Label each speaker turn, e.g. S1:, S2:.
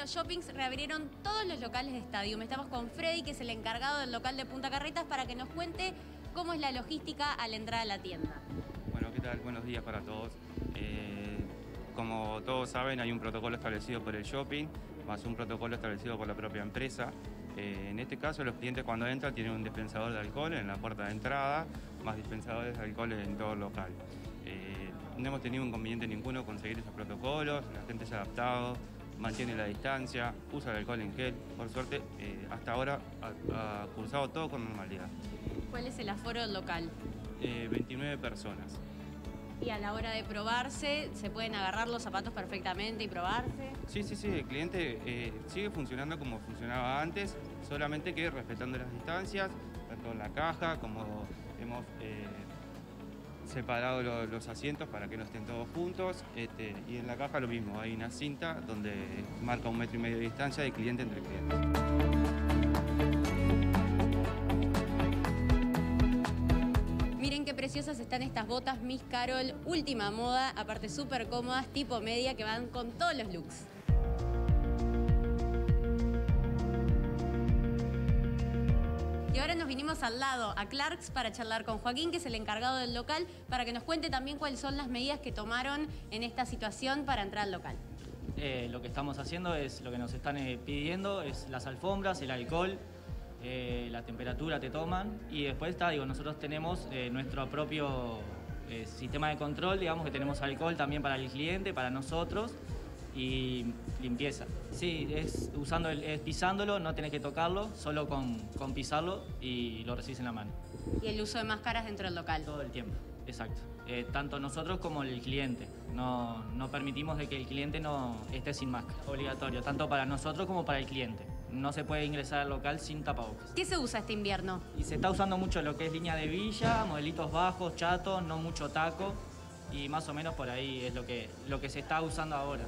S1: los shoppings reabrieron todos los locales de Stadium. Estamos con Freddy, que es el encargado del local de Punta Carretas, para que nos cuente cómo es la logística al entrar a la tienda.
S2: Bueno, ¿qué tal? Buenos días para todos. Eh, como todos saben, hay un protocolo establecido por el shopping, más un protocolo establecido por la propia empresa. Eh, en este caso, los clientes cuando entran tienen un dispensador de alcohol en la puerta de entrada, más dispensadores de alcohol en todo el local. Eh, no hemos tenido inconveniente ninguno con seguir esos protocolos, la gente se ha adaptado, mantiene la distancia, usa el alcohol en gel. Por suerte, eh, hasta ahora ha, ha cursado todo con normalidad.
S1: ¿Cuál es el aforo local?
S2: Eh, 29 personas.
S1: Y a la hora de probarse, ¿se pueden agarrar los zapatos perfectamente y probarse?
S2: Sí, sí, sí, el cliente eh, sigue funcionando como funcionaba antes, solamente que respetando las distancias, tanto en la caja como hemos separado lo- los asientos para que no estén todos juntos. este, y en la caja lo mismo, hay una cinta donde marca un metro y medio de distancia de cliente entre clientes.
S1: Preciosas están estas botas Miss Carol, última moda, aparte súper cómodas, tipo media, que van con todos los looks. Y ahora nos vinimos al lado, a Clarks, para charlar con Joaquín, que es el encargado del local, para que nos cuente también cuáles son las medidas que tomaron en esta situación para entrar al local.
S3: Eh, lo que estamos haciendo es lo que nos están eh, pidiendo, es las alfombras, el alcohol, eh, la temperatura te toman y después está, digo, nosotros tenemos nuestro propio sistema de control, digamos que tenemos alcohol también para el cliente, para nosotros y limpieza. Sí, es usando el, es pisándolo, no tenés que tocarlo, solo con, con pisarlo y lo recibís en la mano.
S1: Y el uso de máscaras dentro del local.
S3: Todo el tiempo, exacto. Eh, tanto nosotros como el cliente. No, no permitimos de que el cliente no esté sin máscara. Obligatorio, tanto para nosotros como para el cliente. No se puede ingresar al local sin tapabocas.
S1: ¿Qué se usa este invierno?
S3: Y se está usando mucho lo que es línea de villa, modelitos bajos, chatos, no mucho taco. Y más o menos por ahí es lo que, lo que se está usando ahora.